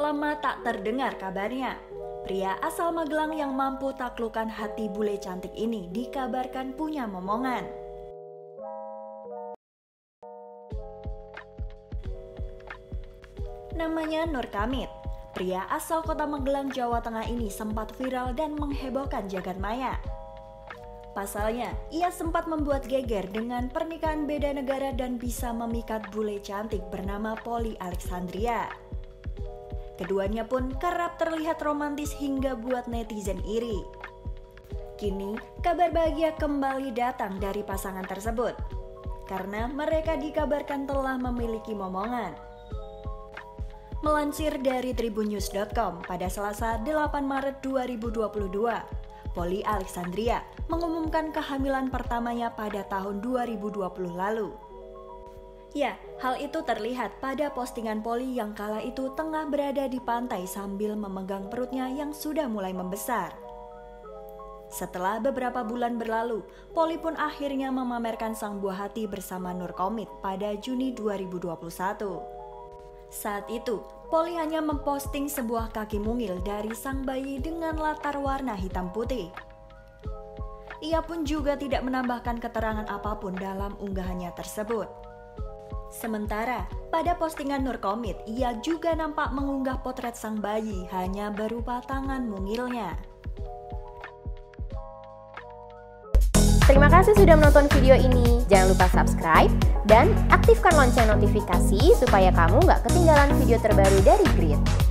lama tak terdengar kabarnya. Pria asal Magelang yang mampu taklukan hati bule cantik ini dikabarkan punya momongan. Namanya Nur Kamit. Pria asal kota Magelang, Jawa Tengah ini sempat viral dan menghebohkan jagat maya. Pasalnya, ia sempat membuat geger dengan pernikahan beda negara dan bisa memikat bule cantik bernama Polly Alexandria. Keduanya pun kerap terlihat romantis hingga buat netizen iri. Kini, kabar bahagia kembali datang dari pasangan tersebut karena mereka dikabarkan telah memiliki momongan. Melansir dari tribunnews.com pada Selasa 8 Maret 2022, Poli Alexandria mengumumkan kehamilan pertamanya pada tahun 2020 lalu. Ya, hal itu terlihat pada postingan Poli yang kala itu tengah berada di pantai sambil memegang perutnya yang sudah mulai membesar. Setelah beberapa bulan berlalu, Poli pun akhirnya memamerkan sang buah hati bersama Nur Komit pada Juni 2021. Saat itu, Poli hanya memposting sebuah kaki mungil dari sang bayi dengan latar warna hitam putih. Ia pun juga tidak menambahkan keterangan apa pun dalam unggahannya tersebut. Sementara, pada postingan Nur Komit, ia juga nampak mengunggah potret sang bayi hanya berupa tangan mungilnya. Terima kasih sudah menonton video ini. Jangan lupa subscribe dan aktifkan lonceng notifikasi supaya kamu nggak ketinggalan video terbaru dari Grid.